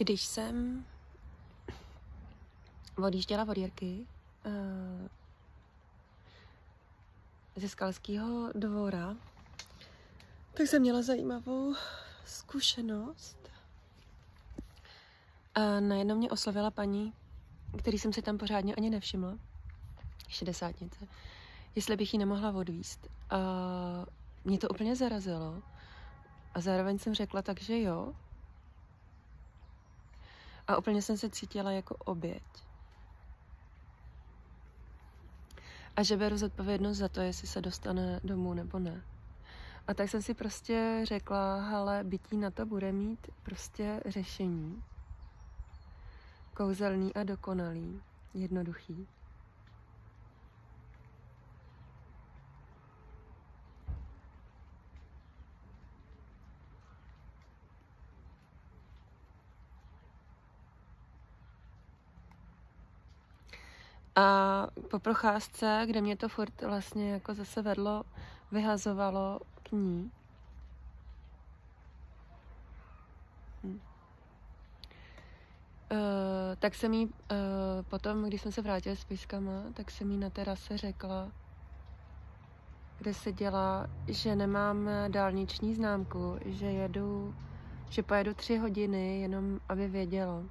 Když jsem odjížděla od Jirky uh, ze Skalského dvora, tak jsem měla zajímavou zkušenost. A najednou mě oslovila paní, který jsem si tam pořádně ani nevšimla, šedesátnice, jestli bych ji nemohla odvíst. A mě to úplně zarazilo. A zároveň jsem řekla tak, že jo. A úplně jsem se cítila jako oběť. A že beru zodpovědnost za to, jestli se dostane domů nebo ne. A tak jsem si prostě řekla, ale bytí na to bude mít prostě řešení. Kouzelný a dokonalý, jednoduchý. A po procházce, kde mě to furt vlastně jako zase vedlo, vyhazovalo k ní. Uh, tak jsem jí uh, potom, když jsem se vrátila s pískama, tak jsem jí na terase řekla, kde se dělá, že nemám dálniční známku, že jedu, že pojedu tři hodiny, jenom aby vědělo.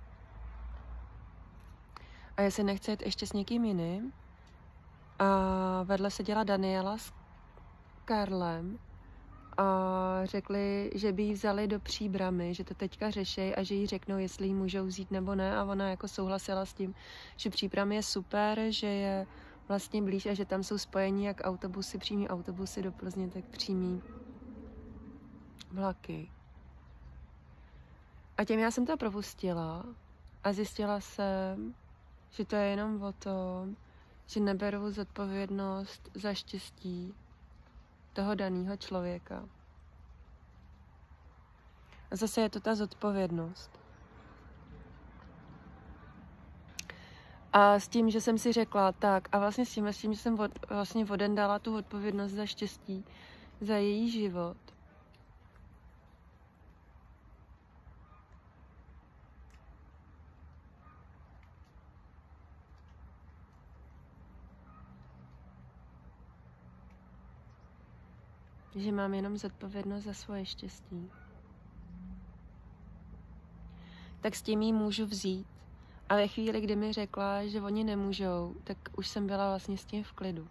A jestli nechce jít ještě s někým jiným. A vedle se dělá Daniela s Karlem a řekli, že by ji vzali do příbramy, že to teďka řešej a že jí řeknou, jestli ji můžou vzít nebo ne a ona jako souhlasila s tím, že příbram je super, že je vlastně blíž a že tam jsou spojení jak autobusy, přímý autobusy do Plzně, tak přímý vlaky. A tím já jsem to propustila a zjistila jsem, že to je jenom o tom, že neberu zodpovědnost za štěstí toho daného člověka. A zase je to ta zodpovědnost. A s tím, že jsem si řekla, tak a vlastně s tím, s tím že jsem od, vlastně voden dala tu odpovědnost za štěstí, za její život, že mám jenom zodpovědnost za svoje štěstí. Tak s tím jí můžu vzít. A ve chvíli, kdy mi řekla, že oni nemůžou, tak už jsem byla vlastně s tím v klidu.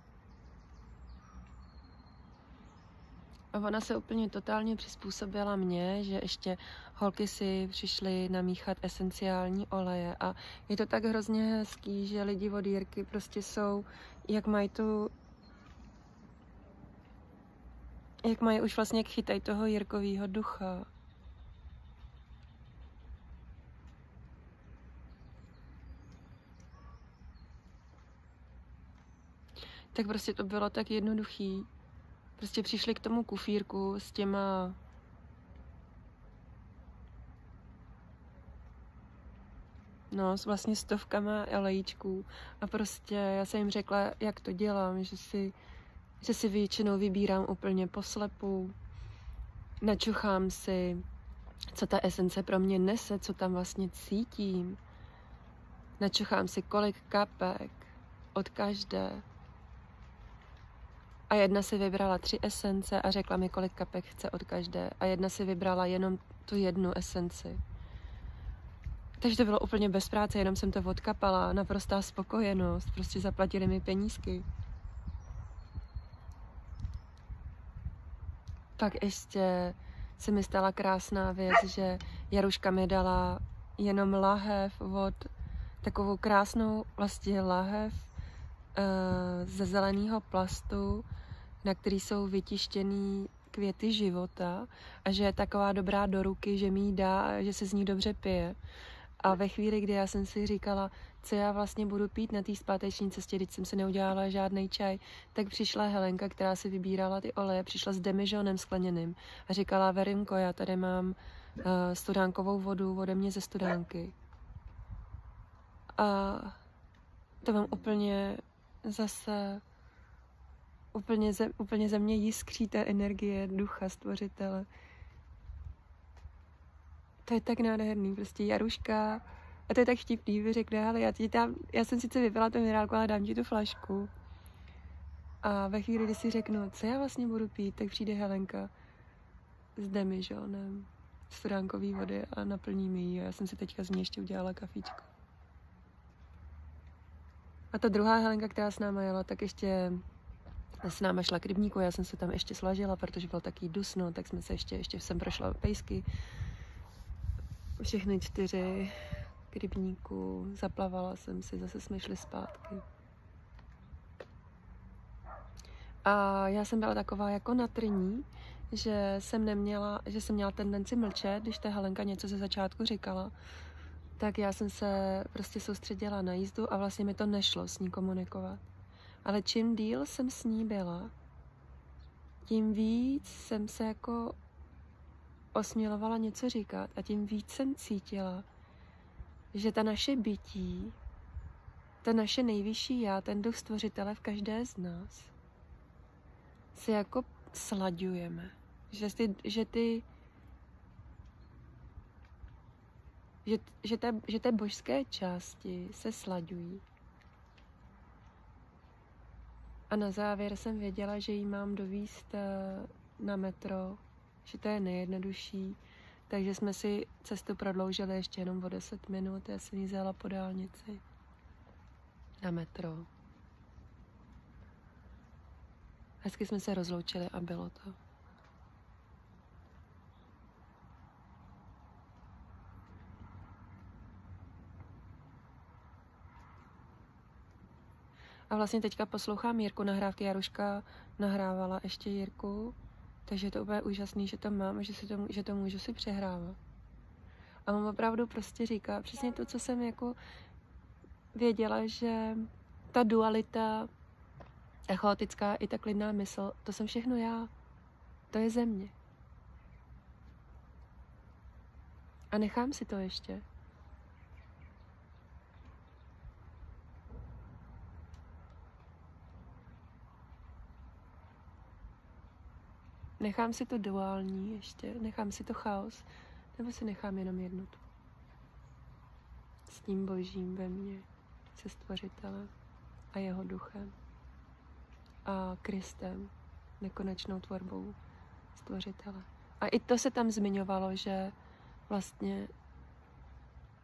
A ona se úplně totálně přizpůsobila mně, že ještě holky si přišly namíchat esenciální oleje a je to tak hrozně hezký, že lidi od Jirky prostě jsou, jak mají tu jak mají už vlastně chytají toho Jirkovýho ducha. Tak prostě to bylo tak jednoduchý. Prostě přišli k tomu kufírku s těma no, s vlastně stovkama olejíčků a prostě já jsem jim řekla, jak to dělám, že si že si většinou vybírám úplně poslepu, načuchám si, co ta esence pro mě nese, co tam vlastně cítím. Načuchám si kolik kapek od každé. A jedna si vybrala tři esence a řekla mi, kolik kapek chce od každé. A jedna si vybrala jenom tu jednu esenci. Takže to bylo úplně bez práce, jenom jsem to odkapala, naprostá spokojenost, prostě zaplatili mi penízky. Pak ještě se mi stala krásná věc, že Jaruška mi dala jenom lahev od takovou krásnou vlastně lahev uh, ze zeleného plastu, na který jsou vytištěný květy života a že je taková dobrá do ruky, že mi dá že se z ní dobře pije. A ve chvíli, kdy já jsem si říkala, co já vlastně budu pít na té zpáteční cestě, když jsem se neudělala žádný čaj, tak přišla Helenka, která si vybírala ty oleje, přišla s demižonem skleněným a říkala, Verimko, já tady mám uh, studánkovou vodu ode mě ze studánky. A to mám úplně zase úplně ze, úplně ze mě jiskří ta energie ducha stvořitele. to je tak nádherný, prostě Jaruška, a to je tak vtipný, vy řekne, ale já, ti tam, já jsem sice vypila tu minerálku, ale dám ti tu flašku. A ve chvíli, kdy si řeknu, co já vlastně budu pít, tak přijde Helenka s demižonem studánkový vody a naplní mi ji. Já jsem si teďka z ní ještě udělala kafíčko. A ta druhá Helenka, která s náma jela, tak ještě s náma šla k rybníku, já jsem se tam ještě slažila, protože byl taký dusno, tak jsme se ještě, ještě jsem prošla pejsky. Všechny čtyři rybníku, zaplavala jsem si, zase jsme šli zpátky. A já jsem byla taková jako natrní, že jsem neměla, že jsem měla tendenci mlčet, když ta Helenka něco ze začátku říkala, tak já jsem se prostě soustředila na jízdu a vlastně mi to nešlo s ní komunikovat. Ale čím díl jsem s ní byla, tím víc jsem se jako osmělovala něco říkat a tím víc jsem cítila, že ta naše bytí, ta naše nejvyšší já, ten duch stvořitele v každé z nás, se jako slaďujeme. Že ty, že ty že, že, té, že té božské části se slaďují. A na závěr jsem věděla, že jí mám dovíst eh, na metro, že to je nejjednodušší, takže jsme si cestu prodloužili ještě jenom o 10 minut. Já jsem jí vzala po dálnici na metro. Hezky jsme se rozloučili a bylo to. A vlastně teďka poslouchám Jirku nahrávky. Jaruška nahrávala ještě Jirku, takže je to úplně úžasný, že to mám že, si to, že to můžu si přehrávat. A on opravdu prostě říká přesně to, co jsem jako věděla, že ta dualita, ta chaotická i ta klidná mysl, to jsem všechno já. To je země. A nechám si to ještě. Nechám si to duální ještě, nechám si to chaos, nebo si nechám jenom jednotu. S tím božím ve mně, se stvořitelem a jeho duchem a Kristem, nekonečnou tvorbou stvořitele. A i to se tam zmiňovalo, že vlastně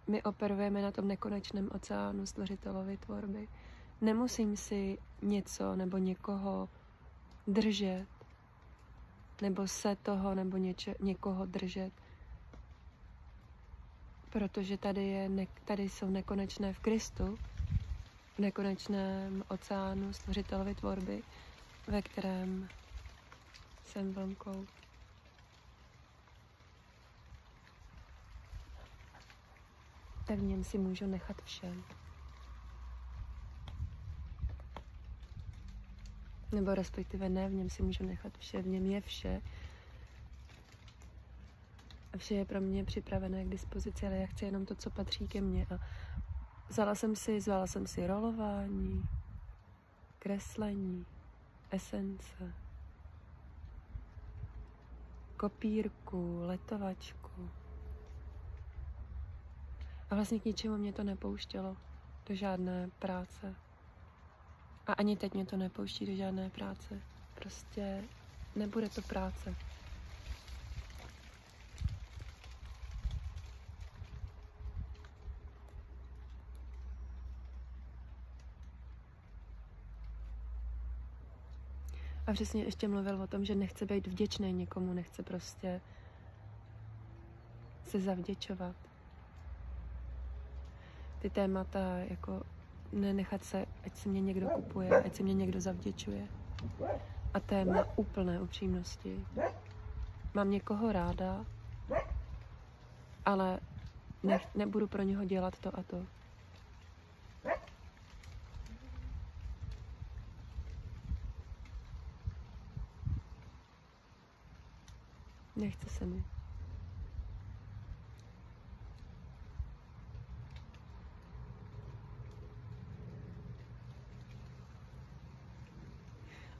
my operujeme na tom nekonečném oceánu stvořitelovy tvorby. Nemusím si něco nebo někoho držet, nebo se toho, nebo něče, někoho držet. Protože tady, je ne, tady jsou nekonečné v Kristu, v nekonečném oceánu stvořitelovy tvorby, ve kterém jsem vlnkou. Tak v něm si můžu nechat všem. Nebo respektive ne, v něm si můžu nechat vše, v něm je vše. A vše je pro mě připravené k dispozici, ale já chci jenom to, co patří ke mně. A vzala jsem si, zvala jsem si rolování, kreslení, esence, kopírku, letovačku. A vlastně k ničemu mě to nepouštělo do žádné práce. A ani teď mě to nepouští do žádné práce. Prostě nebude to práce. A přesně ještě mluvil o tom, že nechce být vděčný někomu, nechce prostě se zavděčovat. Ty témata jako nenechat se, ať se mě někdo kupuje, ať se mě někdo zavděčuje. A téma úplné upřímnosti. Mám někoho ráda, ale ne, nebudu pro něho dělat to a to. Nechce se mi.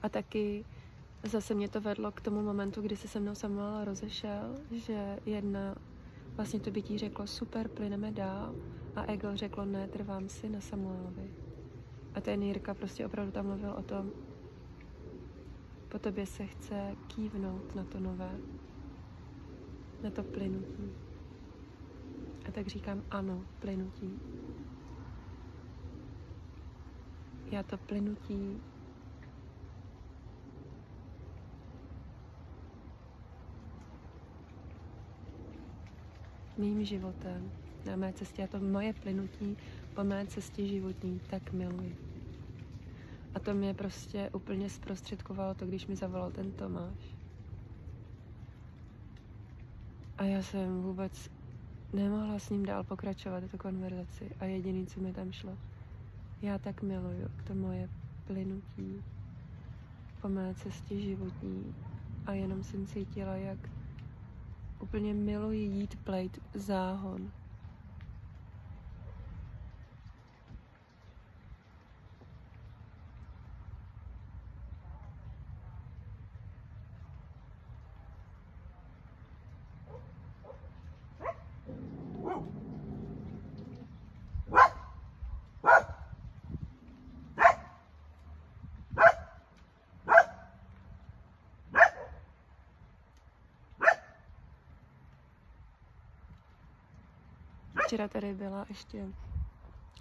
A taky zase mě to vedlo k tomu momentu, kdy se se mnou Samuel rozešel, že jedna vlastně to bytí řeklo, super, plyneme dál. A ego řeklo, ne, trvám si na Samuelovi. A ten Jirka prostě opravdu tam mluvil o tom, po tobě se chce kývnout na to nové, na to plynutí. A tak říkám ano, plynutí. Já to plynutí mým životem, na mé cestě a to moje plynutí po mé cestě životní tak miluji. A to mě prostě úplně zprostředkovalo to, když mi zavolal ten Tomáš. A já jsem vůbec nemohla s ním dál pokračovat tu konverzaci. A jediný, co mi tam šlo, já tak miluju to moje plynutí po mé cestě životní. A jenom jsem cítila, jak úplně miluji jít plate záhon. Včera tady byla ještě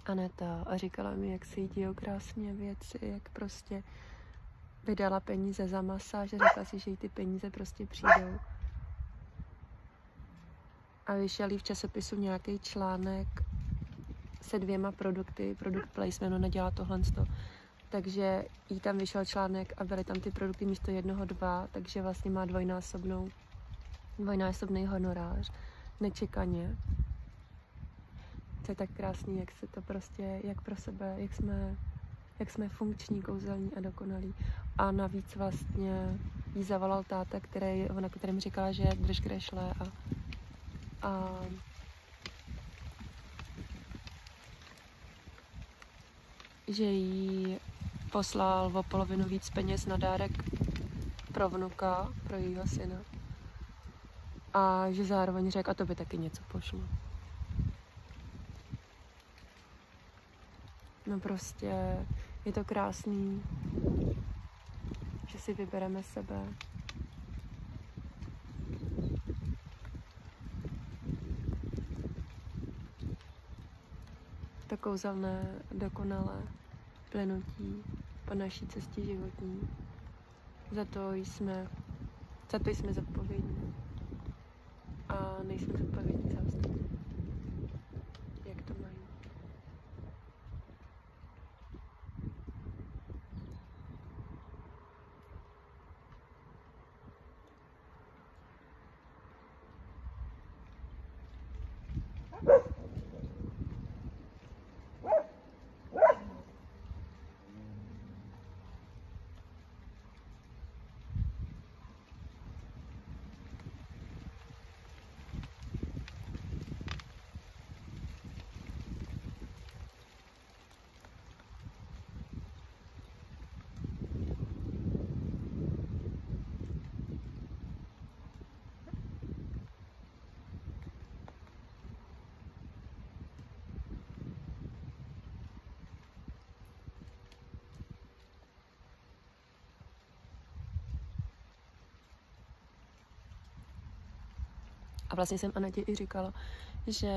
Aneta a říkala mi, jak se jí krásně věci, jak prostě vydala peníze za masáž a řekla si, že jí ty peníze prostě přijdou. A vyšel jí v časopisu nějaký článek se dvěma produkty, produkt placement, ona dělá tohle. Takže jí tam vyšel článek a byly tam ty produkty místo jednoho dva, takže vlastně má dvojnásobnou, dvojnásobný honorář, nečekaně to je tak krásný, jak se to prostě, jak pro sebe, jak jsme, jak jsme funkční, kouzelní a dokonalí. A navíc vlastně jí zavolal táta, který, ona, kterým říkala, že drž kde šle a, a že jí poslal o polovinu víc peněz na dárek pro vnuka, pro jejího syna. A že zároveň řekl, a to by taky něco pošlo. No prostě je to krásný, že si vybereme sebe. To kouzelné, dokonalé plynutí po naší cestě životní. Za to jsme, za to jsme zodpovědní. A nejsme zodpovědní za ostatní. A vlastně jsem Anetě i říkala, že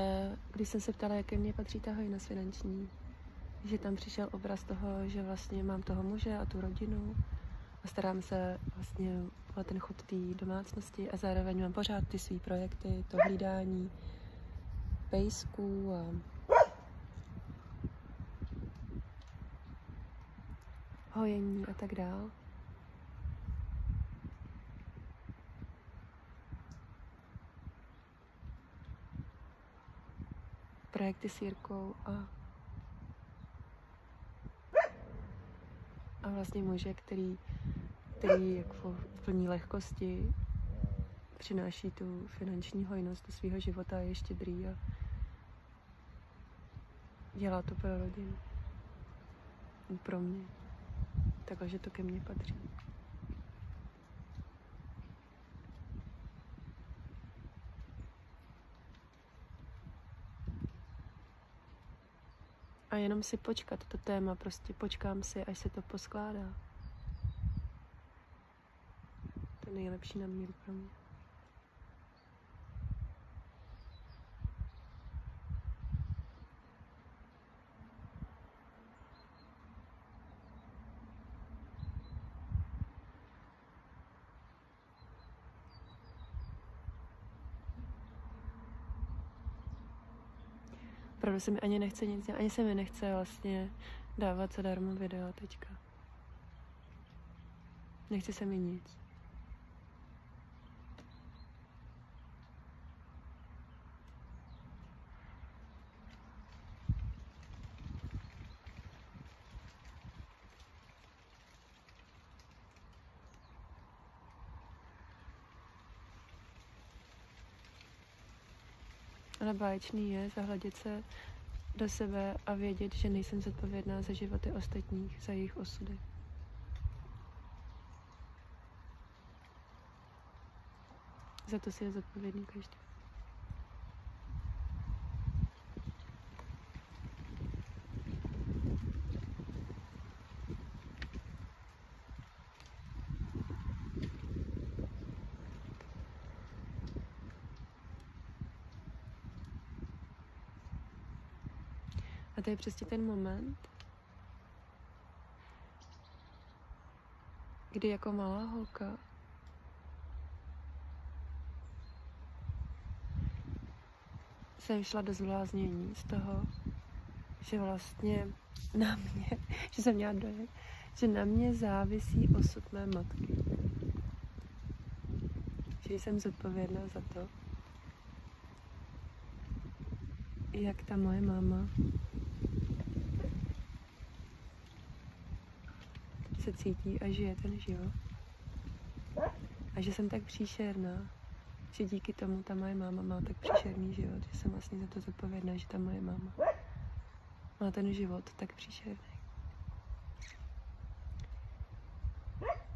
když jsem se ptala, jaké mě patří ta hojnost finanční, že tam přišel obraz toho, že vlastně mám toho muže a tu rodinu a starám se vlastně o ten chod té domácnosti a zároveň mám pořád ty své projekty, to hlídání pejsků a hojení a tak dále. Projekty s Jirkou a, a vlastně muže, který, který jako v plní lehkosti přináší tu finanční hojnost do svého života je štědrý a dělá to pro rodinu. Pro mě. Takže to ke mně patří. Jenom si počkat to téma, prostě počkám si, až se to poskládá. To je nejlepší na míru pro mě. Opravdu se mi ani nechce nic, ani se mi nechce vlastně dávat zadarmo video teďka. Nechce se mi nic. Ale báječný je zahledět se do sebe a vědět, že nejsem zodpovědná za životy ostatních, za jejich osudy. Za to si je zodpovědný každý. To je přesně ten moment, kdy jako malá holka jsem šla do zvláznění z toho, že vlastně na mě, že jsem měla dojem, že na mě závisí osud mé matky. Že jsem zodpovědná za to, jak ta moje máma se cítí a žije ten život. A že jsem tak příšerná, že díky tomu ta moje máma má tak příšerný život, že jsem vlastně za to zodpovědná, že ta moje máma má ten život tak příšerný.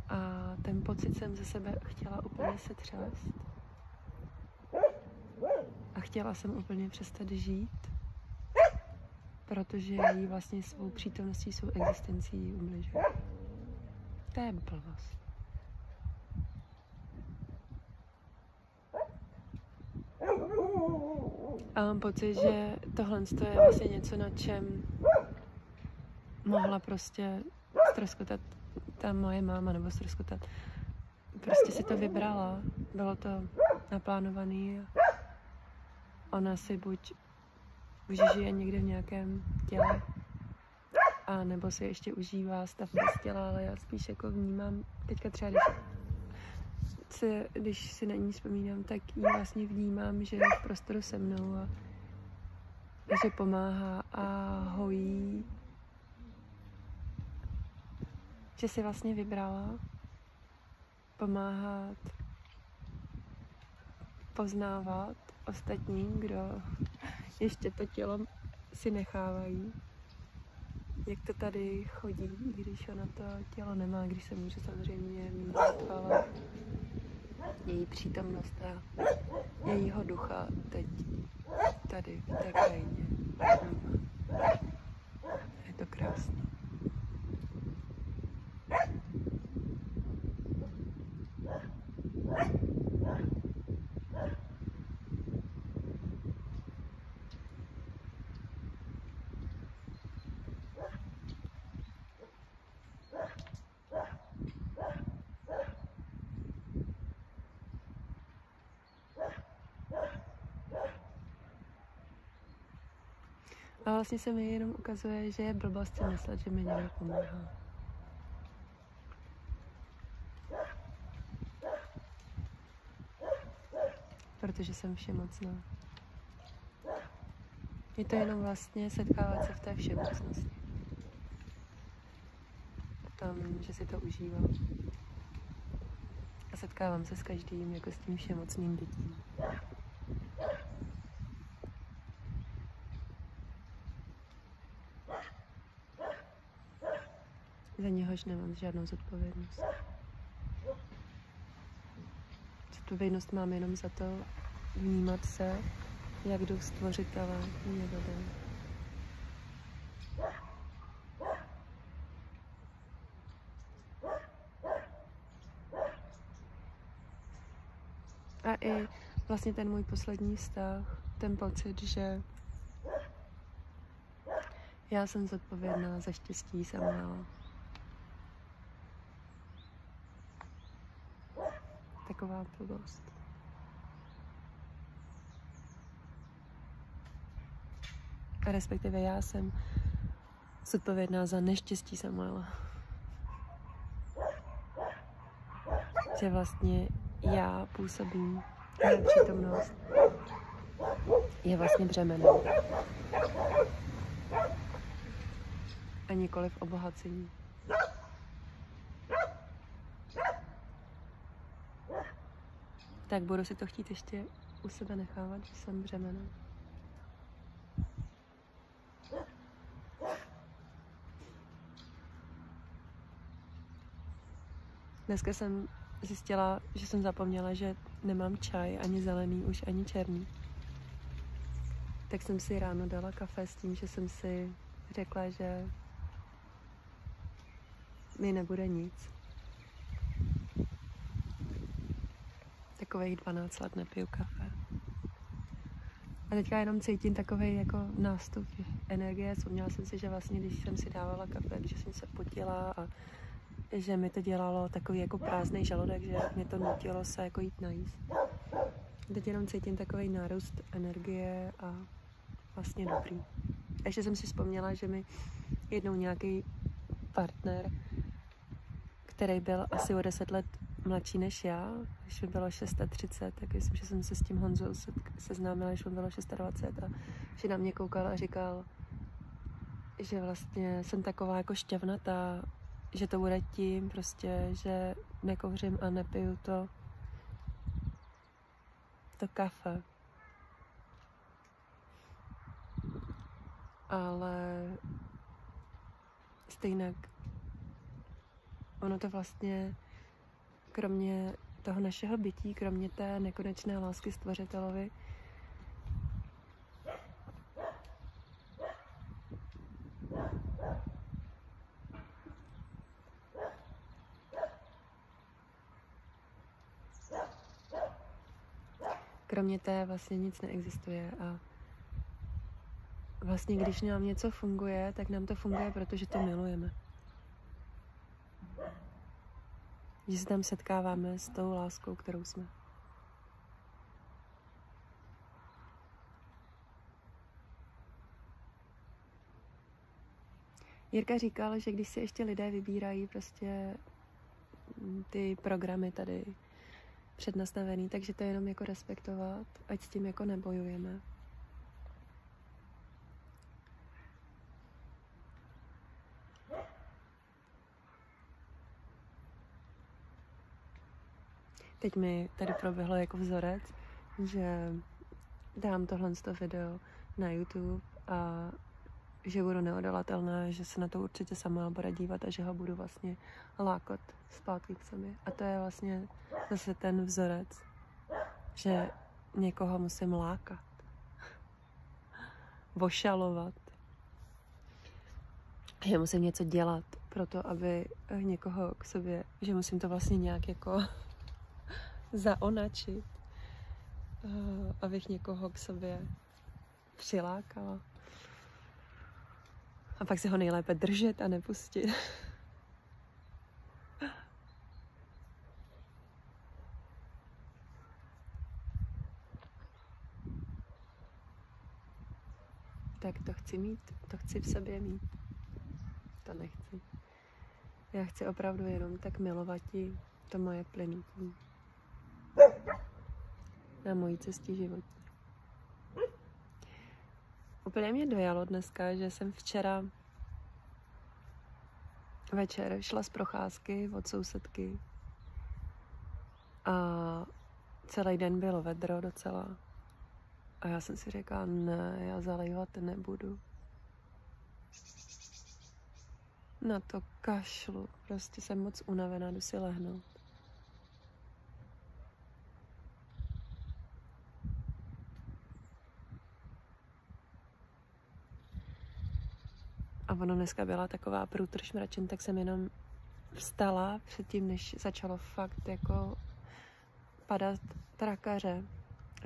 A ten pocit jsem ze sebe chtěla úplně setřást. A chtěla jsem úplně přestat žít, protože jí vlastně svou přítomností, svou existencí ubližuje. To je. A mám pocit, že tohle je vlastně něco, na čem mohla prostě ztroskotat ta moje máma, nebo ztroskotat. Prostě si to vybrala, bylo to naplánovaný ona si buď už žije někde v nějakém těle, a nebo si ještě užívá stav bez těla, ale já spíš jako vnímám, teďka třeba když, se, když si na ní vzpomínám, tak ji vlastně vnímám, že je v prostoru se mnou a, že pomáhá a hojí, že si vlastně vybrala pomáhat, poznávat ostatním, kdo ještě to tělo si nechávají jak to tady chodí, když ona to tělo nemá, když se může samozřejmě mít, ale její přítomnost a jejího ducha teď tady v té krajině. Je to krásné. A vlastně se mi jenom ukazuje, že je blbost si myslet, že mi někdo pomáhá. Protože jsem všemocná. Je to jenom vlastně setkávat se v té všemocnosti. Tam, že si to užívám. A setkávám se s každým jako s tím všemocným dětím. Za něhož nemám žádnou zodpovědnost. Zodpovědnost mám jenom za to vnímat se, jak duch stvořitele mě vede. A i vlastně ten můj poslední vztah, ten pocit, že já jsem zodpovědná za štěstí Samuela. Taková blbost. Respektive já jsem zodpovědná za neštěstí Samuela. Že vlastně já působím, moje přítomnost je vlastně břemenem. A nikoliv obohacení. Tak budu si to chtít ještě u sebe nechávat, že jsem břemenem. Dneska jsem zjistila, že jsem zapomněla, že nemám čaj, ani zelený, už ani černý. Tak jsem si ráno dala kafe s tím, že jsem si řekla, že mi nebude nic. Takových 12 let nepiju kafe. A teďka jenom cítím takový jako nástup energie. Vzpomněla jsem si, že vlastně, když jsem si dávala kafe, že jsem se potila a že mi to dělalo takový jako prázdný žaludek, že mě to nutilo se jako jít najíst. Teď jenom cítím takový nárůst energie a vlastně dobrý. A ještě jsem si vzpomněla, že mi jednou nějaký partner, který byl asi o 10 let mladší než já, když mi bylo 630, tak myslím, že jsem se s tím Honzou seznámila, když mu bylo 26 a že na mě koukal a říkal, že vlastně jsem taková jako šťavnatá, že to bude tím prostě, že nekouřím a nepiju to, to kafe. Ale stejnak ono to vlastně kromě toho našeho bytí, kromě té nekonečné lásky stvořitelovi, kromě té vlastně nic neexistuje a vlastně když nám něco funguje, tak nám to funguje, protože to milujeme. Že se tam setkáváme s tou láskou, kterou jsme. Jirka říkal, že když si ještě lidé vybírají prostě ty programy tady přednastavený, takže to je jenom jako respektovat, ať s tím jako nebojujeme. Teď mi tady proběhlo jako vzorec, že dám tohle video na YouTube a že budu neodolatelná, že se na to určitě sama bude dívat a že ho budu vlastně lákat zpátky k sobě. A to je vlastně zase ten vzorec, že někoho musím lákat, vošalovat, že musím něco dělat pro to, aby někoho k sobě, že musím to vlastně nějak jako zaonačit, eh, abych někoho k sobě přilákala. A pak se ho nejlépe držet a nepustit. tak to chci mít, to chci v sobě mít. To nechci. Já chci opravdu jenom tak milovat ti to moje plynutí na mojí cestě životní. Úplně mě dojalo dneska, že jsem včera večer šla z procházky od sousedky a celý den bylo vedro docela. A já jsem si řekla, ne, já zalejvat nebudu. Na to kašlu, prostě jsem moc unavená, jdu si lehnout. Ono dneska byla taková průtrž mračen, tak jsem jenom vstala předtím, než začalo fakt jako padat trakaře.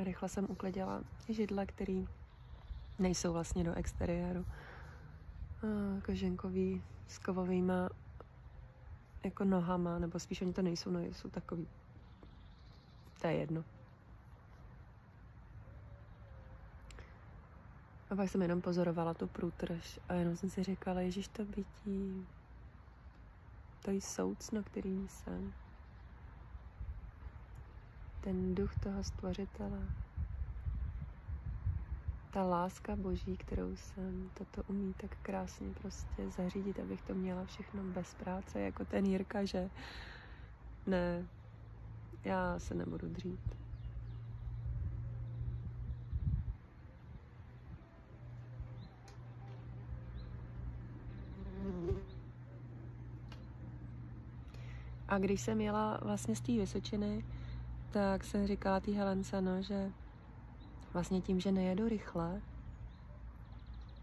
A rychle jsem uklidila židle, který nejsou vlastně do exteriéru. Koženkový s kovovýma jako nohama, nebo spíš oni to nejsou nohy, jsou takový. To je jedno. A pak jsem jenom pozorovala tu průtrž a jenom jsem si říkala, Ježíš to bytí, to je soucno, který jsem. Ten duch toho stvořitele. Ta láska boží, kterou jsem, toto umí tak krásně prostě zařídit, abych to měla všechno bez práce, jako ten Jirka, že ne, já se nebudu dřít. A když jsem jela vlastně z té Vysočiny, tak jsem říkala té Helence, no, že vlastně tím, že nejedu rychle,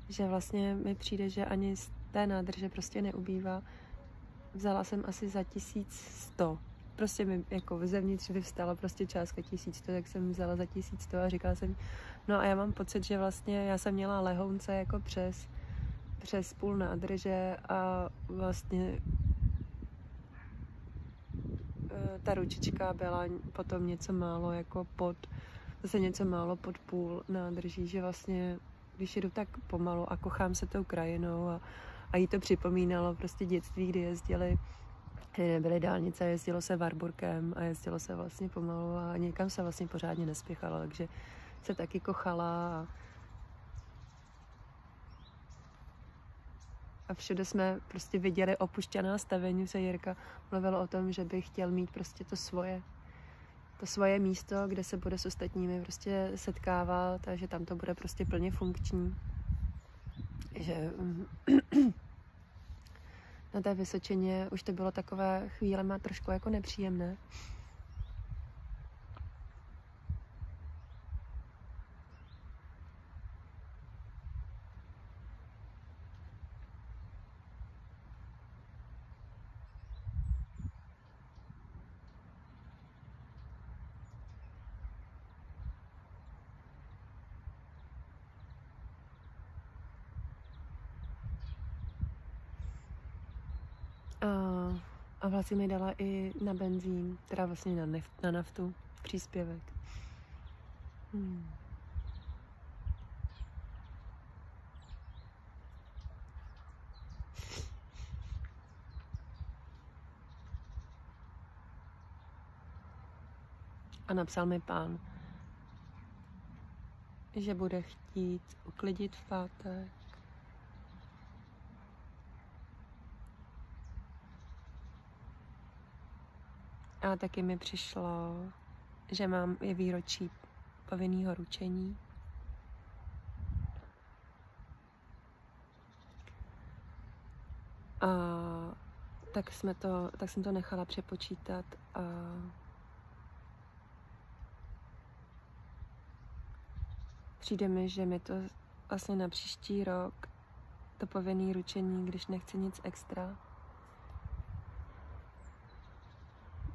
že vlastně mi přijde, že ani z té nádrže prostě neubývá. Vzala jsem asi za 1100. Prostě mi jako zevnitř vyvstala prostě částka 1100, tak jsem vzala za 1100 a říkala jsem, no a já mám pocit, že vlastně já jsem měla lehounce jako přes, přes půl nádrže a vlastně ta ručička byla potom něco málo jako pod, zase něco málo pod půl nádrží, že vlastně, když jedu tak pomalu a kochám se tou krajinou a, a jí to připomínalo prostě dětství, kdy jezdili kdy nebyly dálnice, jezdilo se Warburkem a jezdilo se vlastně pomalu a někam se vlastně pořádně nespěchalo, takže se taky kochala a a všude jsme prostě viděli opuštěná stavení, se Jirka mluvil o tom, že by chtěl mít prostě to svoje, to svoje místo, kde se bude s ostatními prostě setkávat a že tam to bude prostě plně funkční. Že na té Vysočině už to bylo takové chvílema trošku jako nepříjemné. A vlastně mi dala i na benzín, teda vlastně na, neft, na naftu, příspěvek. Hmm. A napsal mi pán, že bude chtít uklidit v pátek A taky mi přišlo, že mám je výročí povinného ručení. A tak, jsme to, tak jsem to nechala přepočítat a přijde mi, že mi to vlastně na příští rok to povinné ručení, když nechci nic extra,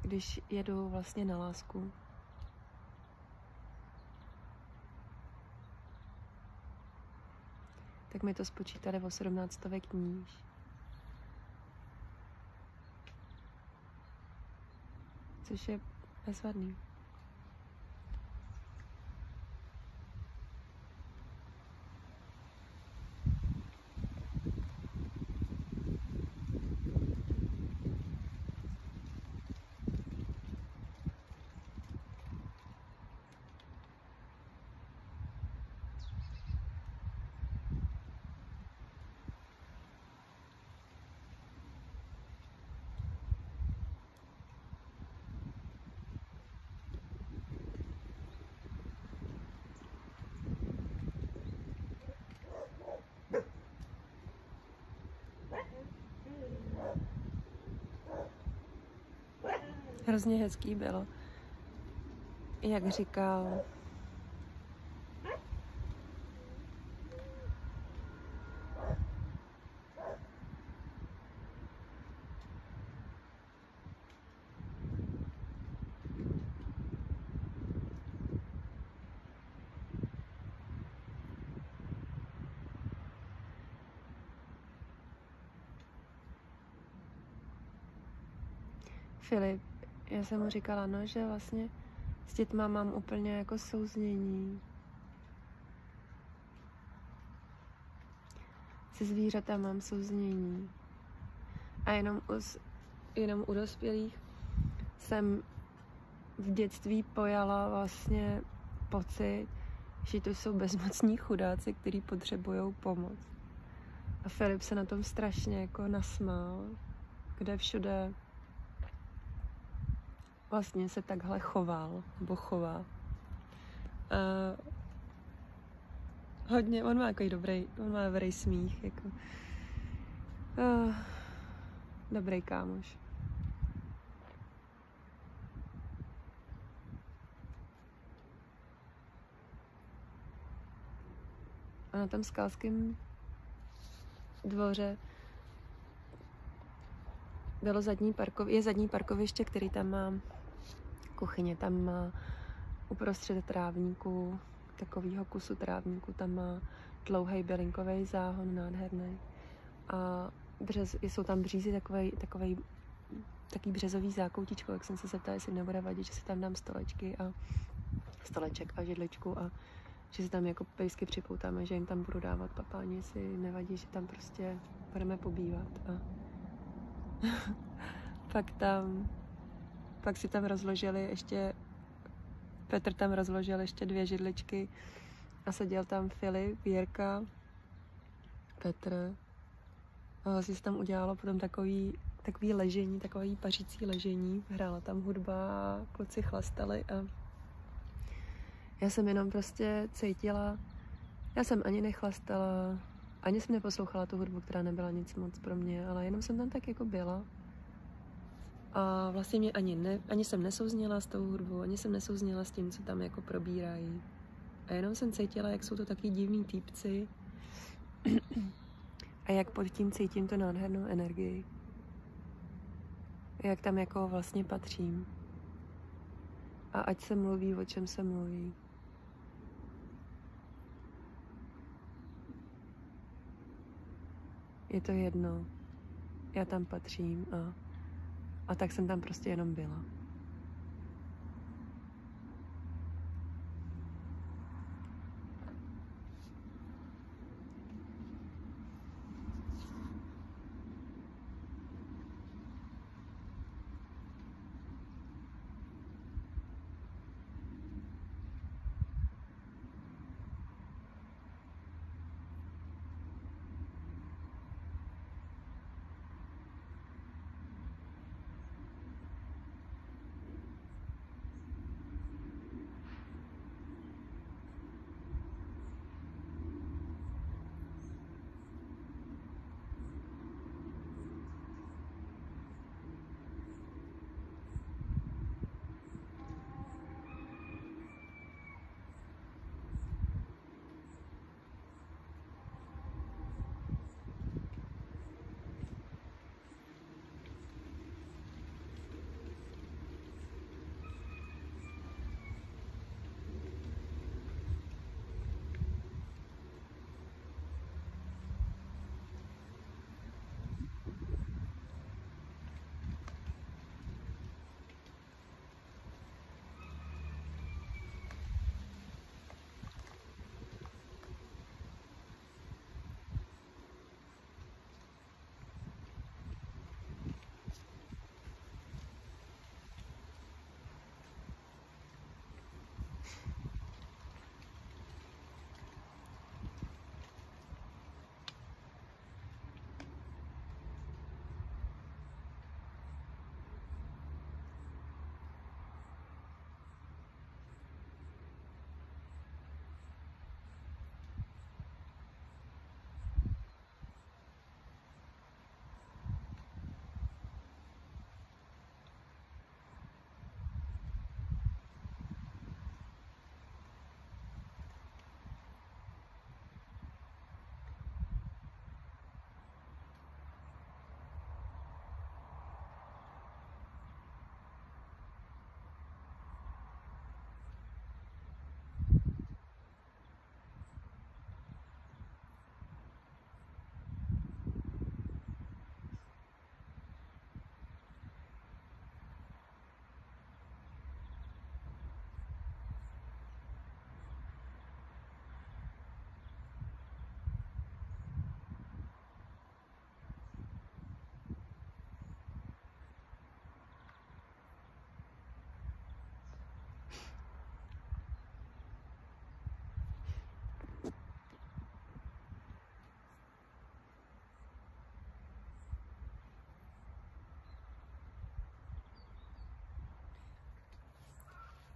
když jedu vlastně na lásku. Tak mi to spočítali o 17 stovek níž. Což je bezvadný. hrozně hezký bylo. Jak říkal, Filip já jsem mu říkala, no, že vlastně s dětma mám úplně jako souznění. Se zvířata mám souznění. A jenom u, jenom u dospělých jsem v dětství pojala vlastně pocit, že to jsou bezmocní chudáci, kteří potřebují pomoc. A Filip se na tom strašně jako nasmál, kde všude vlastně se takhle choval, nebo chová. A hodně, on má jako dobrý, on má dobrý smích, jako uh, dobrý kámoš. A na tom skalském dvoře bylo zadní parkov, je zadní parkoviště, který tam má kuchyně, tam má uprostřed trávníku, takového kusu trávníku, tam má dlouhý bylinkový záhon, nádherný. A břez, jsou tam břízy, takový, takový taký březový zákoutičko, jak jsem se zeptala, jestli nebude vadit, že si tam dám stolečky a stoleček a židličku a že si tam jako pejsky připoutáme, že jim tam budu dávat papáni, jestli nevadí, že tam prostě budeme pobývat. A pak tam, pak si tam rozložili ještě, Petr tam rozložil ještě dvě židličky a seděl tam Filip, Jirka, Petr. A vlastně se tam udělalo potom takový, takový ležení, takový pařící ležení. Hrála tam hudba kluci chlastali a já jsem jenom prostě cítila, já jsem ani nechlastala, ani jsem neposlouchala tu hudbu, která nebyla nic moc pro mě, ale jenom jsem tam tak jako byla. A vlastně mě ani, ne, ani jsem nesouzněla s tou hudbou, ani jsem nesouzněla s tím, co tam jako probírají. A jenom jsem cítila, jak jsou to taky divní týpci a jak pod tím cítím tu nádhernou energii. Jak tam jako vlastně patřím. A ať se mluví, o čem se mluví. je to jedno, já tam patřím a, a tak jsem tam prostě jenom byla.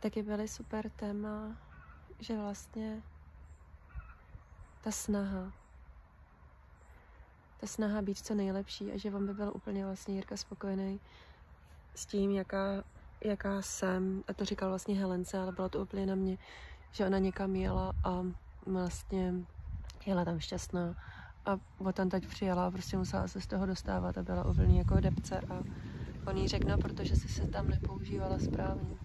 Taky byly super téma, že vlastně ta snaha, ta snaha být co nejlepší a že on by byl úplně vlastně Jirka spokojený s tím, jaká, jaká jsem, a to říkal vlastně Helence, ale bylo to úplně na mě, že ona někam jela a vlastně jela tam šťastná. A o tam teď přijela a prostě musela se z toho dostávat a byla úplný jako depce a on jí řekl, no, protože si se tam nepoužívala správně.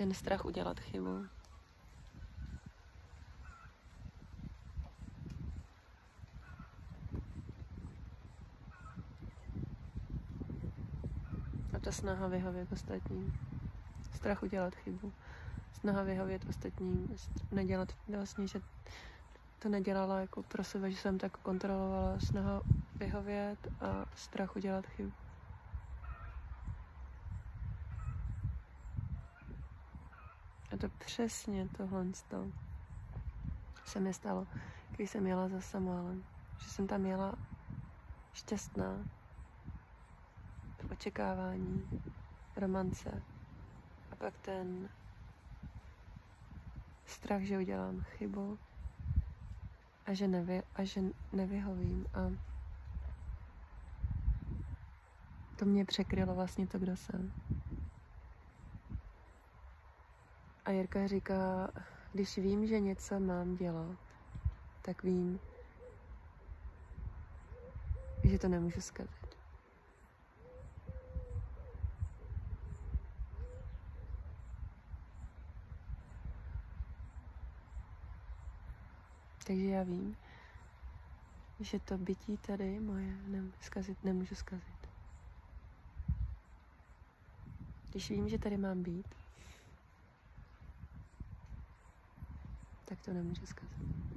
Ten strach udělat chybu. ta snaha vyhovět ostatním. Strach udělat chybu. Snaha vyhovět ostatním. Nedělat vlastně, že to nedělala jako pro sebe, že jsem tak kontrolovala. Snaha vyhovět a strach udělat chybu. To přesně tohle se mi stalo, když jsem jela za Samuelem. Že jsem tam jela šťastná, očekávání, romance a pak ten strach, že udělám chybu a že, nevy, a že nevyhovím a to mě překrylo vlastně to, kdo jsem. A Jirka říká, když vím, že něco mám dělat, tak vím, že to nemůžu zkazit. Takže já vím, že to bytí tady moje zkazit, nemůžu zkazit. Když vím, že tady mám být, tak to nemůžu zkazit.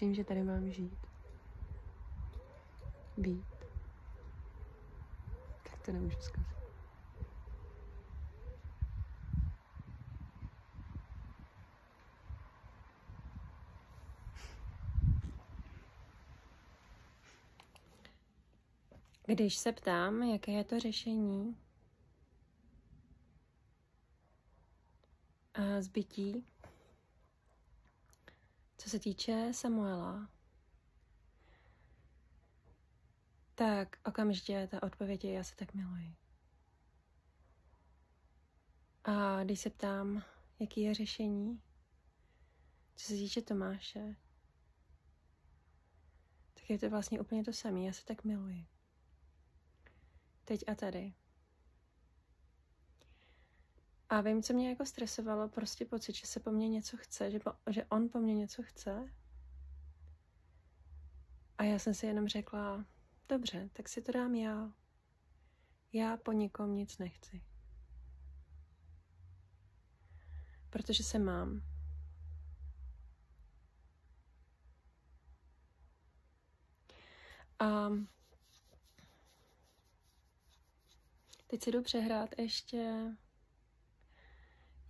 Vím, že tady mám žít. Být. Tak to nemůžu zkazit. Když se ptám, jaké je to řešení a zbytí, co se týče Samuela, tak okamžitě ta odpověď je, já se tak miluji. A když se ptám, jaký je řešení, co se týče Tomáše, tak je to vlastně úplně to samé. Já se tak miluji. Teď a tady. A vím, co mě jako stresovalo, prostě pocit, že se po mně něco chce, že, po, že on po mně něco chce. A já jsem si jenom řekla, dobře, tak si to dám já. Já po nikom nic nechci. Protože se mám. A teď si jdu přehrát ještě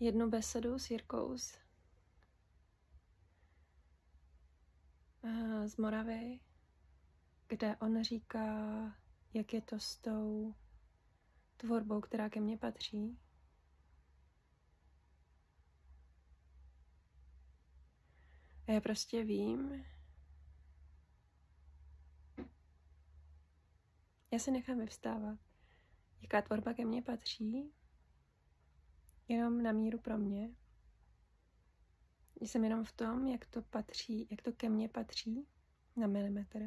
jednu besedu s Jirkou z, z Moravy, kde on říká, jak je to s tou tvorbou, která ke mně patří. A já prostě vím, já si nechám vyvstávat, jaká tvorba ke mně patří jenom na míru pro mě. Jsem jenom v tom, jak to patří, jak to ke mně patří na milimetr.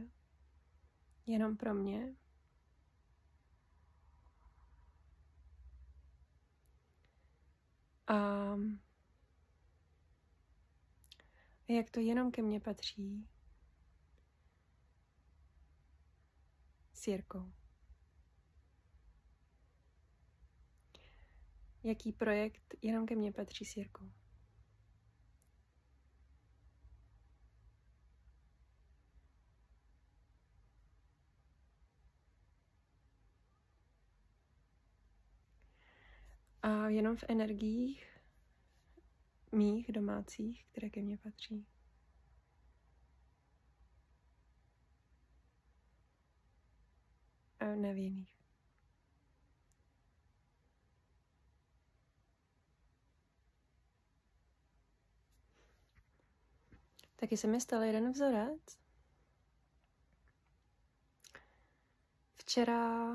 Jenom pro mě. A jak to jenom ke mně patří, s Jirkou. Jaký projekt jenom ke mně patří s Jirkou? A jenom v energiích mých domácích, které ke mně patří. A ne Taky se mi stal jeden vzorec. Včera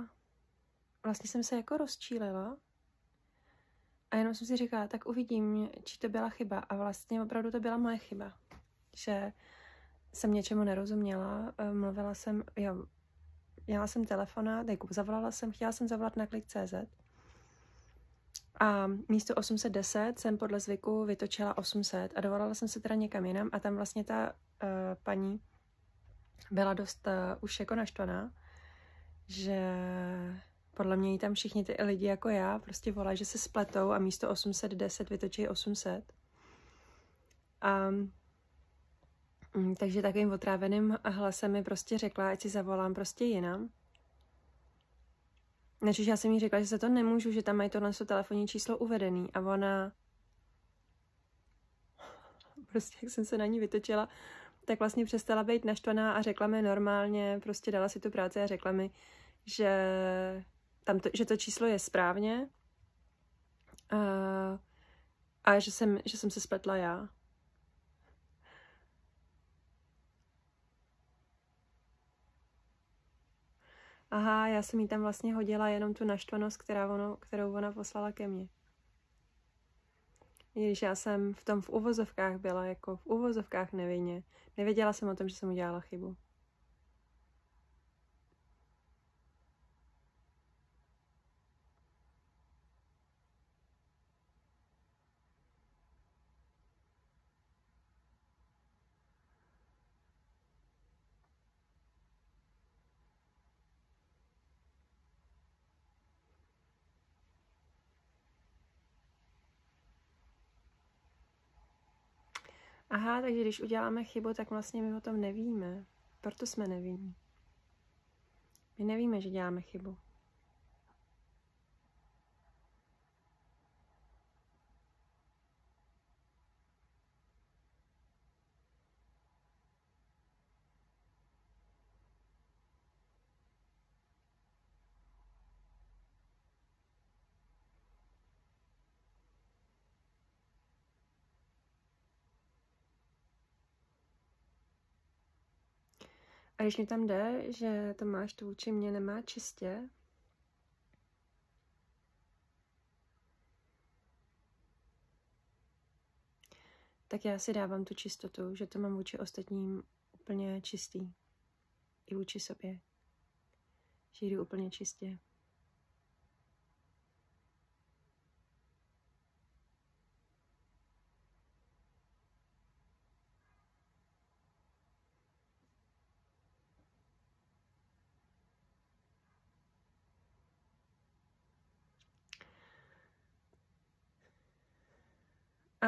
vlastně jsem se jako rozčílila a jenom jsem si říkala, tak uvidím, či to byla chyba. A vlastně opravdu to byla moje chyba. Že jsem něčemu nerozuměla, eh, mluvila jsem, jo, měla jsem telefonát, jako zavolala jsem, chtěla jsem zavolat na klik.cz a místo 810 jsem podle zvyku vytočila 800 a dovolala jsem se teda někam jinam a tam vlastně ta uh, paní byla dost uh, už jako naštvaná, že podle mě tam všichni ty lidi jako já prostě volají, že se spletou a místo 810 vytočí 800. A mm, takže takovým otráveným hlasem mi prostě řekla, ať si zavolám prostě jinam. Znači, já jsem jí řekla, že se to nemůžu, že tam mají tohle telefonní číslo uvedený a ona prostě jak jsem se na ní vytočila, tak vlastně přestala být naštvaná a řekla mi normálně, prostě dala si tu práci a řekla mi, že tam to, že to číslo je správně a, a že, jsem, že jsem se spletla já. Aha, já jsem jí tam vlastně hodila jenom tu naštvanost, která ono, kterou ona poslala ke mně. Když já jsem v tom v uvozovkách byla, jako v uvozovkách nevinně. Nevěděla jsem o tom, že jsem udělala chybu. Aha, takže když uděláme chybu, tak vlastně my o tom nevíme. Proto jsme nevinní. My nevíme, že děláme chybu. A když mi tam jde, že to máš to vůči mě nemá čistě, tak já si dávám tu čistotu, že to mám vůči ostatním úplně čistý. I vůči sobě. Že jdu úplně čistě.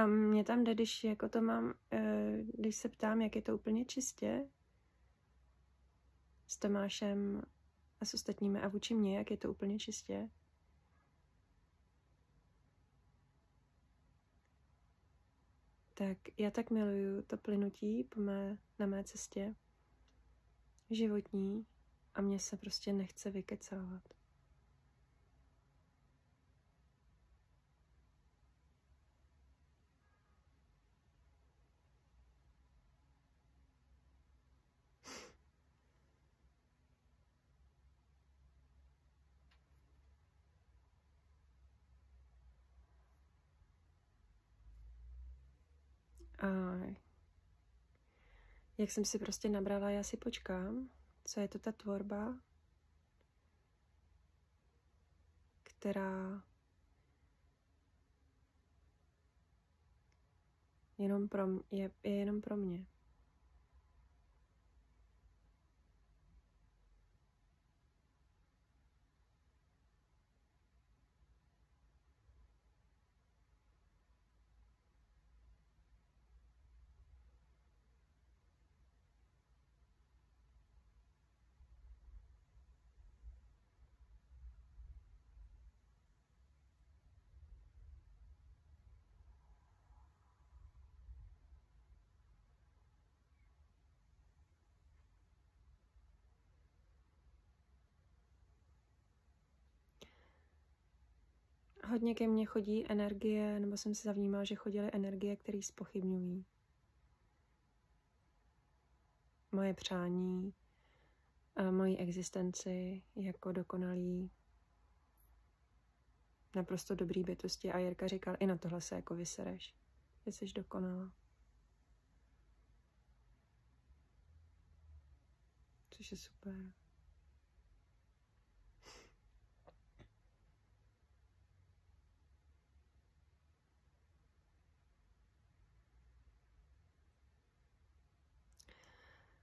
A mě tam jde, když jako to mám, eh, když se ptám, jak je to úplně čistě s Tomášem a s ostatními a vůči mně, jak je to úplně čistě, tak já tak miluju to plynutí po mé, na mé cestě životní a mě se prostě nechce vykecávat. A jak jsem si prostě nabrala, já si počkám, co je to ta tvorba, která jenom pro je, je jenom pro mě. Hodně ke mně chodí energie, nebo jsem si zavnímala, že chodily energie, které spochybňují moje přání, a moji existenci jako dokonalý, naprosto dobrý bytosti. A Jirka říkal, i na tohle se jako vysereš, že jsi dokonalá. Což je super.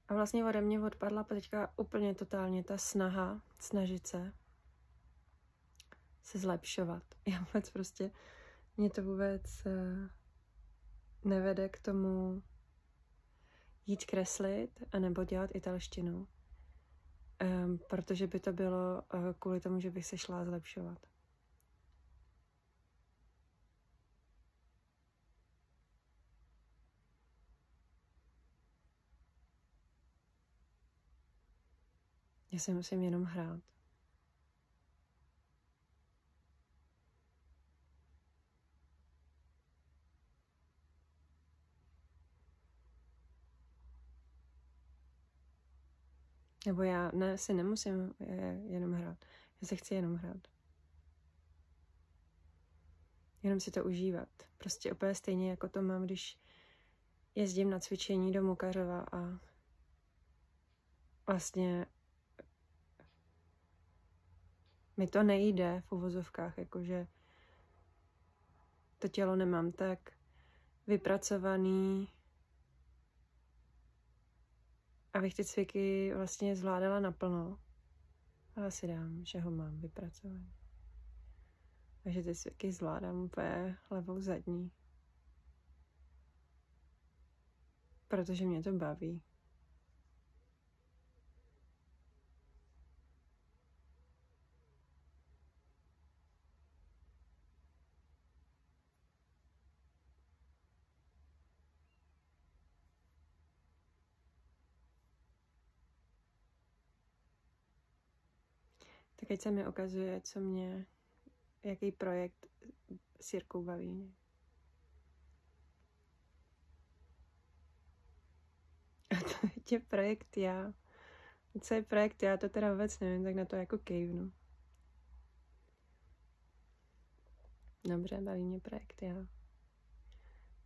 A vlastně ode mě odpadla teďka úplně totálně ta snaha snažit se se zlepšovat. Já vůbec prostě, mě to vůbec uh, nevede k tomu jít kreslit a nebo dělat italštinu, um, protože by to bylo uh, kvůli tomu, že bych se šla zlepšovat. Si musím jenom hrát. Nebo já ne, si nemusím jenom hrát. Já se chci jenom hrát. Jenom si to užívat. Prostě úplně stejně, jako to mám, když jezdím na cvičení do Mukařova a vlastně mi to nejde v uvozovkách, jakože to tělo nemám tak vypracovaný, abych ty cviky vlastně zvládala naplno. Ale si dám, že ho mám vypracovaný. A že ty cviky zvládám úplně levou zadní. Protože mě to baví. Ať se mi ukazuje, co mě, jaký projekt s Jirkou baví. A to je projekt já. Co je projekt já, to teda vůbec nevím, tak na to jako kejvnu. Dobře, baví mě projekt já.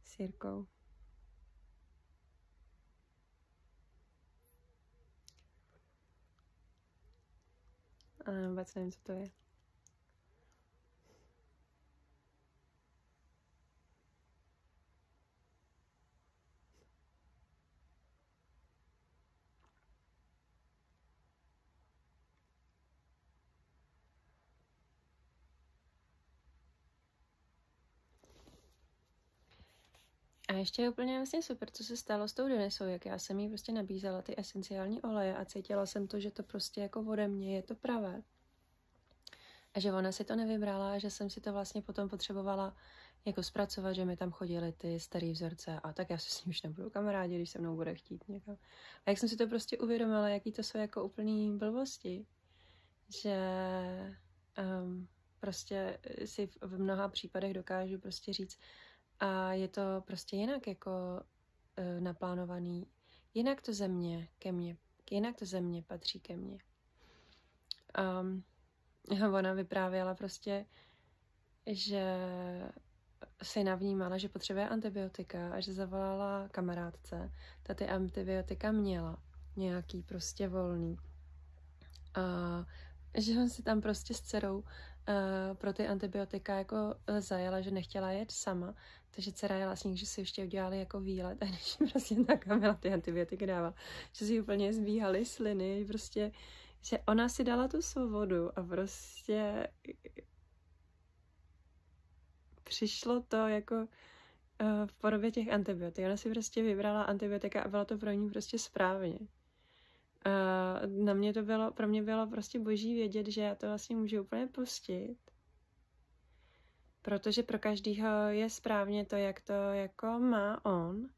S Jirkou. Ale vůbec nevím, co. ještě je úplně vlastně super, co se stalo s tou Denisou, jak já jsem jí prostě nabízela ty esenciální oleje a cítila jsem to, že to prostě jako ode mě je to pravé. A že ona si to nevybrala že jsem si to vlastně potom potřebovala jako zpracovat, že mi tam chodily ty staré vzorce a tak já se s ním už nebudu kamarádi, když se mnou bude chtít někam. A jak jsem si to prostě uvědomila, jaký to jsou jako úplný blbosti, že um, prostě si v mnoha případech dokážu prostě říct, a je to prostě jinak jako uh, naplánovaný. Jinak to země ke mně, jinak to země patří ke mně. Um, ona vyprávěla prostě, že si navnímala, že potřebuje antibiotika a že zavolala kamarádce. Ta ty antibiotika měla nějaký prostě volný. A že si tam prostě s dcerou pro ty antibiotika jako uh, zajela, že nechtěla jet sama, takže dcera jela s ní, že si ještě udělali jako výlet a když prostě ta Kamila ty antibiotiky dával, že si úplně zbíhaly sliny, prostě, že ona si dala tu svobodu a prostě přišlo to jako uh, v podobě těch antibiotik. Ona si prostě vybrala antibiotika a bylo to pro ní prostě správně. Uh, na mě to bylo, pro mě bylo prostě boží vědět, že já to vlastně můžu úplně pustit. Protože pro každého je správně to, jak to jako má on.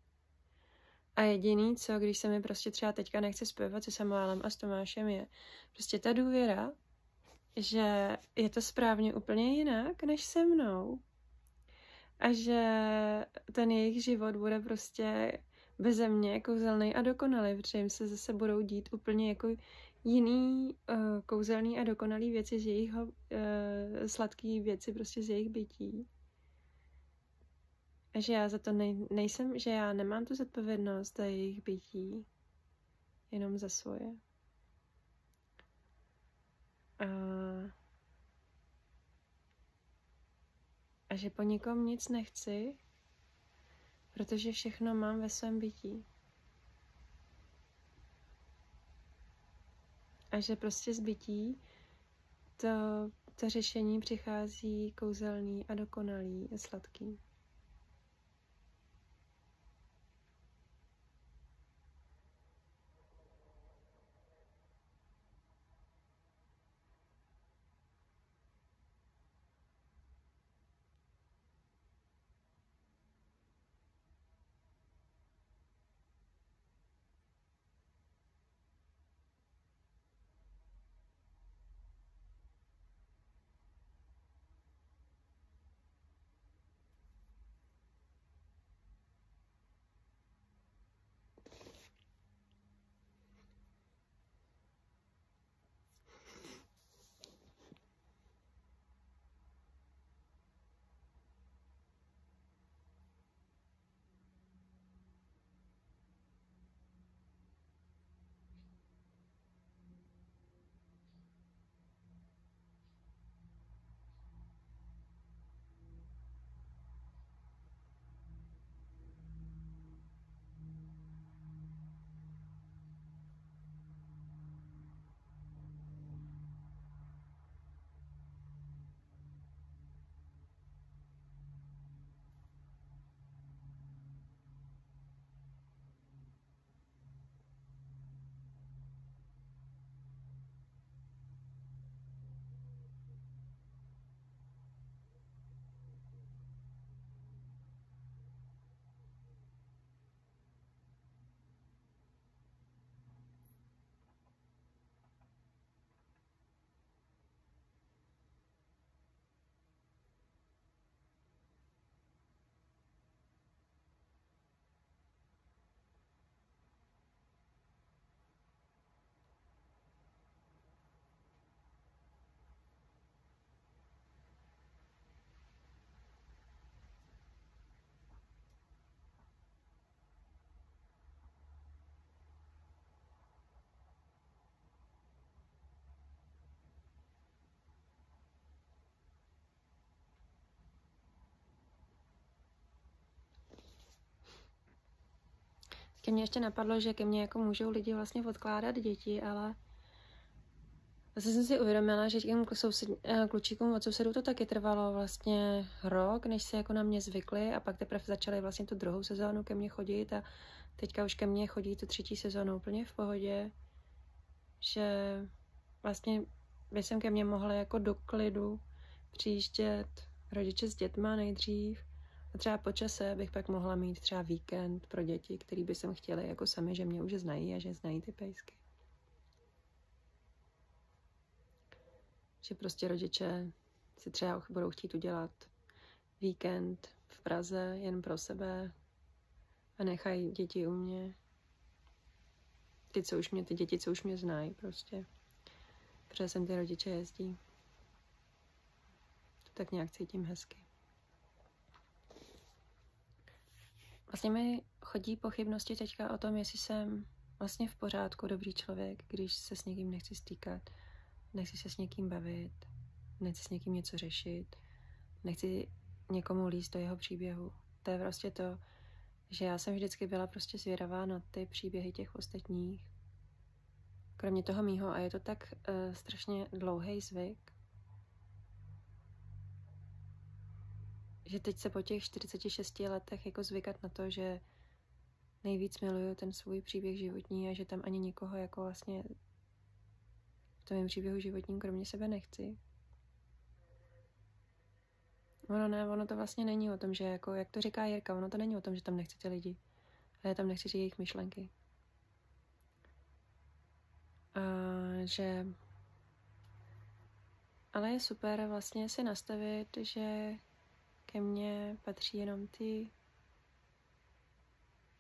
A jediný, co když se mi prostě třeba teďka nechce spojovat se Samuelem a s Tomášem, je prostě ta důvěra, že je to správně úplně jinak než se mnou. A že ten jejich život bude prostě beze mě kouzelný a dokonalý, protože jim se zase budou dít úplně jako jiný uh, kouzelný a dokonalý věci z jejich uh, sladký věci prostě z jejich bytí. A že já za to nej, nejsem, že já nemám tu zodpovědnost za jejich bytí, jenom za svoje. A, a že po nikom nic nechci, protože všechno mám ve svém bytí. A že prostě z bytí to, to řešení přichází kouzelný a dokonalý a sladký. Ke mně ještě napadlo, že ke mně jako můžou lidi vlastně odkládat děti, ale Zase jsem si uvědomila, že těm eh, klučíkům od sousedů to taky trvalo vlastně rok, než se jako na mě zvykli a pak teprve začali vlastně tu druhou sezónu ke mně chodit a teďka už ke mně chodí tu třetí sezónu úplně v pohodě, že vlastně by jsem ke mně mohla jako do klidu přijíždět rodiče s dětma nejdřív a třeba po čase bych pak mohla mít třeba víkend pro děti, který by sem chtěli jako sami, že mě už znají a že znají ty pejsky. Že prostě rodiče si třeba budou chtít udělat víkend v Praze jen pro sebe a nechají děti u mě. Ty, co už mě, ty děti, co už mě znají prostě. Protože sem ty rodiče jezdí. To tak nějak cítím hezky. Vlastně mi chodí pochybnosti teďka o tom, jestli jsem vlastně v pořádku dobrý člověk, když se s někým nechci stýkat, nechci se s někým bavit, nechci s někým něco řešit, nechci někomu líst do jeho příběhu. To je prostě to, že já jsem vždycky byla prostě zvědavá na ty příběhy těch ostatních. Kromě toho mýho, a je to tak uh, strašně dlouhý zvyk, že teď se po těch 46 letech jako zvykat na to, že nejvíc miluju ten svůj příběh životní a že tam ani nikoho jako vlastně v tom příběhu životním kromě sebe nechci. Ono ne, ono to vlastně není o tom, že jako, jak to říká Jirka, ono to není o tom, že tam nechci ty lidi, ale tam nechci jejich myšlenky. A že Ale je super vlastně si nastavit, že ke mně patří jenom ty.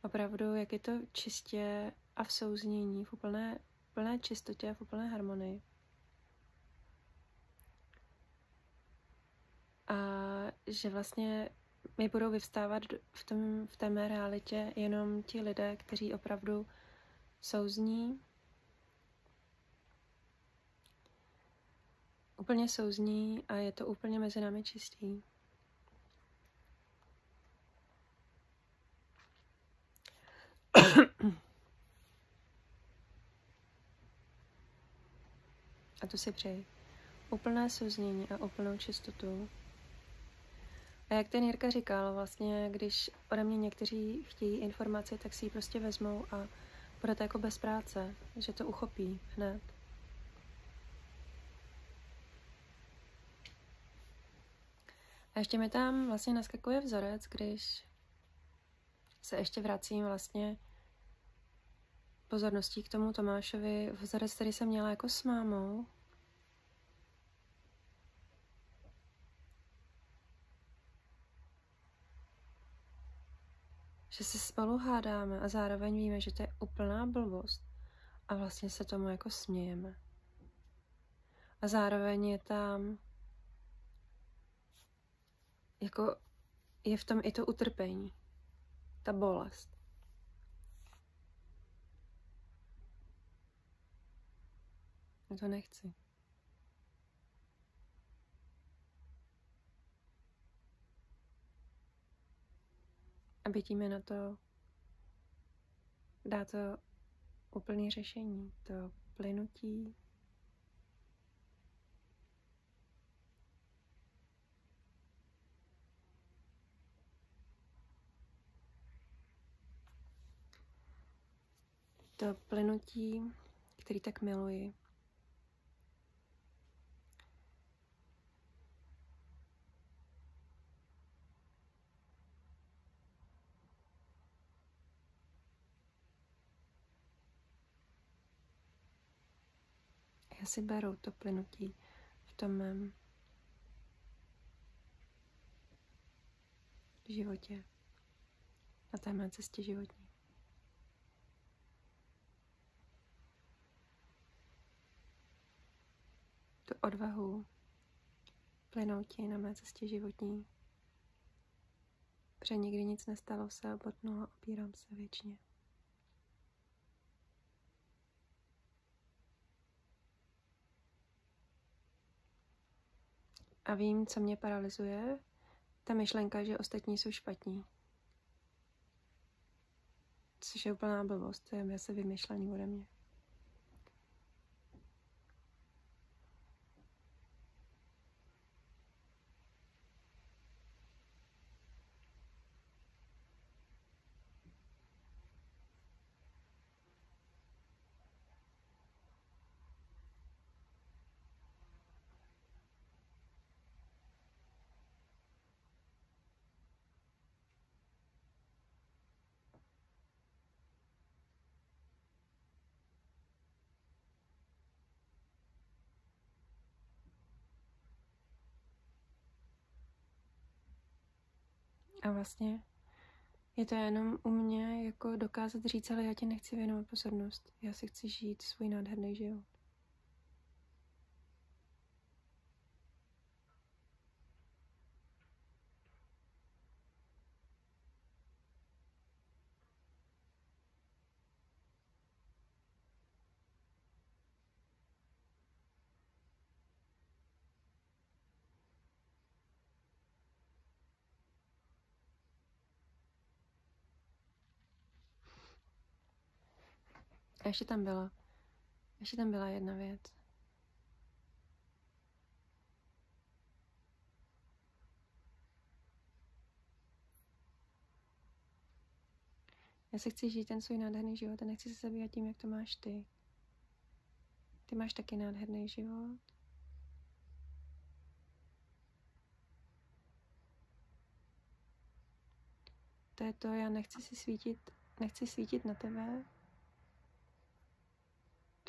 Opravdu, jak je to čistě a v souznění, v úplné, plné čistotě a v úplné harmonii. A že vlastně mi budou vyvstávat v, tom, v té mé realitě jenom ti lidé, kteří opravdu souzní, úplně souzní a je to úplně mezi námi čistý. A to si přeji. Úplné souznění a úplnou čistotu. A jak ten Jirka říkal, vlastně, když ode mě někteří chtějí informace, tak si ji prostě vezmou a bude to jako bez práce, že to uchopí hned. A ještě mi tam vlastně naskakuje vzorec, když se ještě vracím vlastně pozorností k tomu Tomášovi. Vzorec, který jsem měla jako s mámou. Že se spolu hádáme a zároveň víme, že to je úplná blbost. A vlastně se tomu jako smějeme. A zároveň je tam jako je v tom i to utrpení, ta bolest. Já to nechci. A bytí mi na to dá to úplný řešení, to plynutí, to plynutí, který tak miluji. Já si beru to plynutí v tom mém životě, na té mé cestě životní. Tu odvahu plynout na mé cestě životní. Protože nikdy nic nestalo se, obotnu a opírám se věčně. A vím, co mě paralyzuje, ta myšlenka, že ostatní jsou špatní. Což je úplná blbost, to je asi vymyšlený ode mě. A vlastně je to jenom u mě jako dokázat říct, ale já ti nechci věnovat pozornost. Já si chci žít svůj nádherný život. A ještě tam byla, ještě tam byla jedna věc. Já si chci žít ten svůj nádherný život a nechci se zabývat tím, jak to máš ty. Ty máš taky nádherný život. To je to, já nechci si svítit, nechci svítit na tebe,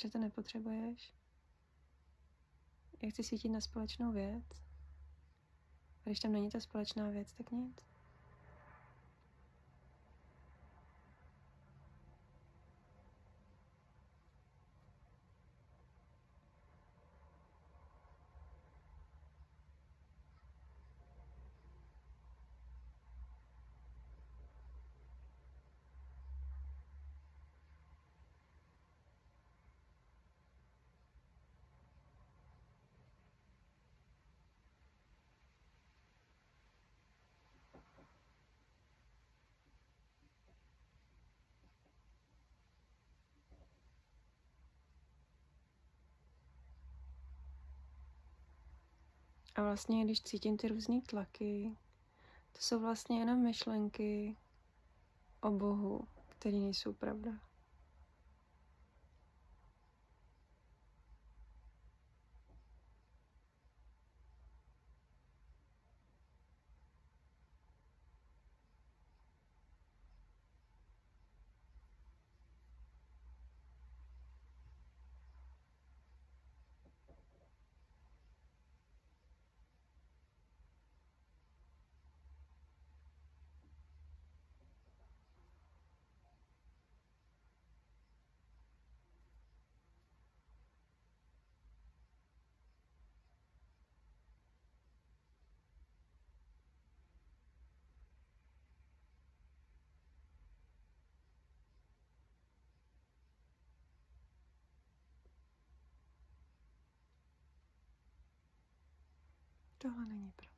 že to nepotřebuješ. Já chci svítit na společnou věc. A když tam není ta společná věc, tak nic. A vlastně, když cítím ty různé tlaky, to jsou vlastně jenom myšlenky o Bohu, které nejsou pravda. того не брав.